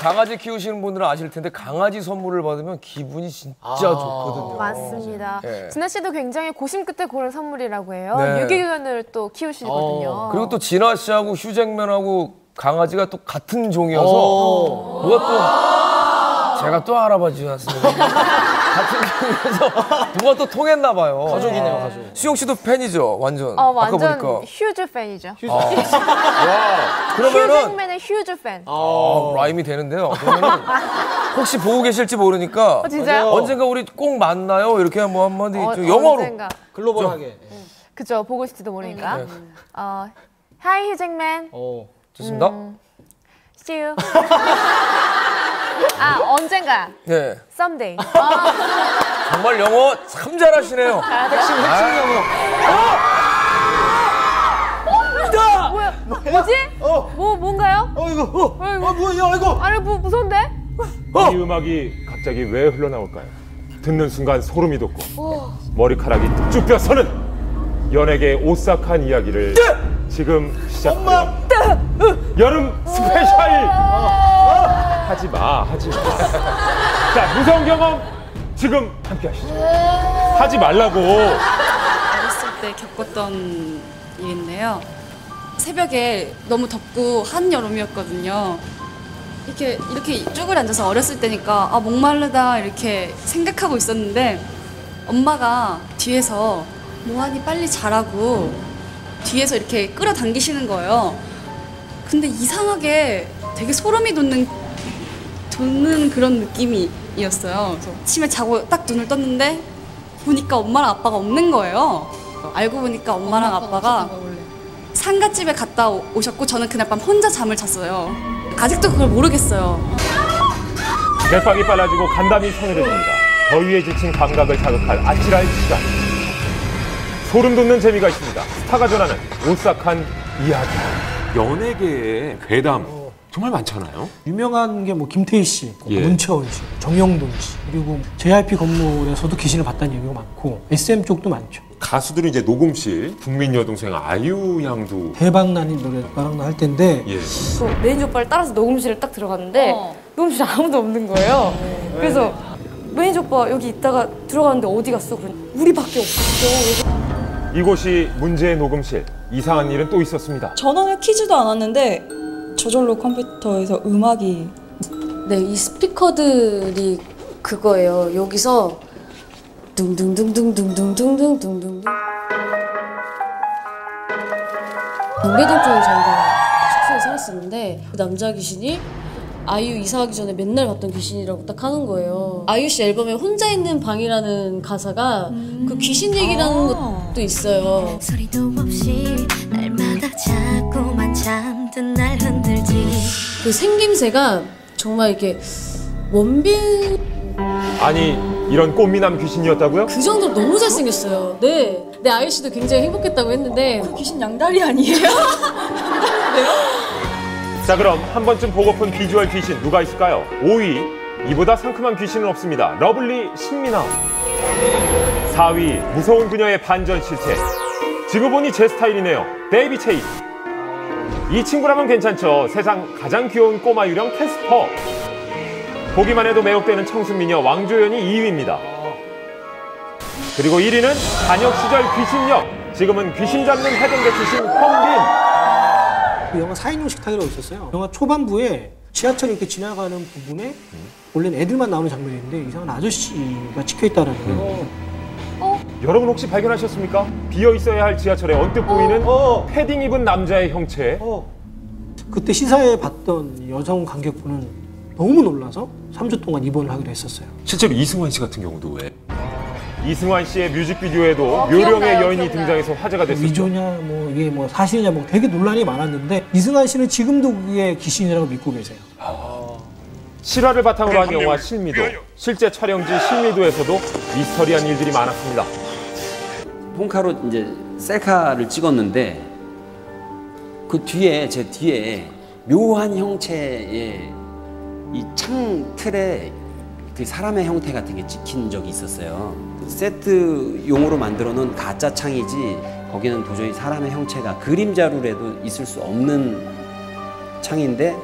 강아지 키우시는 분들은 아실 텐데 강아지 선물을 받으면 기분이 진짜 좋거든요. 맞습니다. 예. 진아 씨도 굉장히 고심 끝에 고른 선물이라고 해요. 네. 유기견을 또 키우시거든요. 그리고 또 진아 씨하고 휴잭맨하고 강아지가 또 같은 종이어서 어. 누가 또 제가 또 알아봐 주셨습니다. 같은 종이어서 누가 또 통했나 봐요. 가족이네요, 가족. 수영 씨도 팬이죠, 완전. 어, 아까 완전 보니까. 휴즈 팬이죠. 그러면은 휴잭맨의 휴즈 팬. 아, 라임이 되는데요. 그러면은 혹시 보고 계실지 모르니까 어, 진짜요? 언젠가 우리 꼭 만나요. 이렇게 한번 한마디 어, 좀 영어로. 언젠가. 글로벌하게. 그죠. 보고 싶지도 모르니까. 네. 어, Hi 휴잭맨. 어. 좋습니다. 음. See you. 아, 언젠가. 네. Someday. 정말 영어 참 잘하시네요. 핵심 핵심 영어. 뭐야? 뭐지? 어. 뭐, 뭔가요? 어 이거. 어. 아이고. 어 뭐야 이거. 아니, 뭐, 무서운데? 이 음악이 갑자기 왜 흘러나올까요? 듣는 순간 소름이 돋고 머리카락이 쭈뼛 서는 연예계의 오싹한 이야기를 지금 시작합니다. 여름 special! 하지 마, 하지 마. 자, 무서운 경험 지금 함께 하시죠. 하지 말라고. 어렸을 때 겪었던 일인데요. 새벽에 너무 덥고 한여름이었거든요. 이렇게 이렇게 쭈그려 앉아서 어렸을 때니까 아 목마르다 이렇게 생각하고 있었는데 엄마가 뒤에서 뭐하니 빨리 자라고 뒤에서 이렇게 끌어당기시는 거예요. 근데 이상하게 되게 소름이 돋는 돋는 그런 느낌이었어요. 그래서 침에 자고 딱 눈을 떴는데 보니까 엄마랑 아빠가 없는 거예요. 알고 보니까 엄마랑 아빠가 상가집에 갔다 오- 오셨고 저는 그날 밤 혼자 잠을 잤어요. 아직도 그걸 모르겠어요. 맥박이 빨라지고 간담이 서늘해집니다. 더위에 지친 감각을 자극할 아찔할 시간. 소름 돋는 재미가 있습니다. 스타가 전하는 오싹한 이야기. 연예계에 괴담 정말 많잖아요. 유명한 게 뭐 김태희 씨, 예. 문채원 씨, 정영돈 씨, 그리고 JYP 건물에서도 귀신을 봤다는 얘기가 많고 SM 쪽도 많죠. 가수들은 이제 녹음실 국민 여동생 아이유 양도 대박난이 노래 나랑 할 텐데 예. 또 매니저 오빠를 따라서 녹음실에 딱 들어갔는데 녹음실에 아무도 없는 거예요. 그래서 매니저 오빠 여기 있다가 들어갔는데 어디 갔어? 우리밖에 없었어. 이곳이 문제의 녹음실. 이상한 일은 또 있었습니다. 전원을 키지도 않았는데 저절로 컴퓨터에서 음악이 네, 이 스피커들이 그거예요. 여기서 둥둥둥둥둥둥둥둥둥둥 경배동 쪽에 저희가 숙소에 살았었는데 그 남자 귀신이 아이유 이사하기 전에 맨날 봤던 귀신이라고 딱 하는 거예요. 아이유 씨 앨범에 혼자 있는 방이라는 가사가 그 귀신 얘기라는 것도 있어요. 소리도 없이 그 생김새가 정말 이렇게 원빈 아니, 이런 꽃미남 귀신이었다고요? 그 정도로 너무 잘생겼어요. 네. 네, 아유 씨도 굉장히 행복했다고 했는데 귀신 양다리 아니에요? 자, 그럼 한 번쯤 보고픈 비주얼 귀신 누가 있을까요? 5위. 이보다 상큼한 귀신은 없습니다. lovely 신민아. 4위. 무서운 그녀의 반전 실체. 지고 보니 제 스타일이네요. 데이비 체이스. 이 친구라면 괜찮죠. 세상 가장 귀여운 꼬마 유령 캐스퍼. 보기만 해도 매혹되는 청순미녀 왕조연이 2위입니다. 그리고 1위는 단역 시절 귀신역. 지금은 귀신 잡는 해병대 출신 현빈. 그 영화 4인용 식탁이라고 있었어요. 영화 초반부에 지하철이 이렇게 지나가는 부분에 원래는 애들만 나오는 장면인데 이상한 아저씨가 찍혀 있다는 거예요. 여러분 혹시 발견하셨습니까? 비어 있어야 할 지하철에 언뜻 보이는 패딩 입은 남자의 형체. 어. 그때 시사회 봤던 여성 관객분은 너무 놀라서 3주 동안 입원을 하기로 했었어요. 실제로 이승환 씨 같은 경우도 왜? 이승환 씨의 뮤직비디오에도 어, 묘령의 기억나요, 여인이 기억나요. 등장해서 화제가 됐었죠. 위조냐 뭐 이게 뭐 사실이냐 뭐 되게 논란이 많았는데 이승환 씨는 지금도 그게 귀신이라고 믿고 계세요. 실화를 바탕으로 한 영화 실미도. 실제 촬영지 실미도에서도 미스터리한 일들이 많았습니다. 폰카로 이제 셀카를 찍었는데 그 뒤에 제 뒤에 묘한 형체의 이 창 틀에 그 사람의 형태 같은 게 찍힌 적이 있었어요. 세트 용으로 만들어 놓은 가짜 창이지 거기는 도저히 사람의 형체가 그림자로라도 있을 수 없는 창인데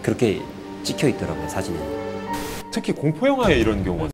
그렇게 찍혀 있더라고요 사진에. 특히 공포 영화에 이런 경우가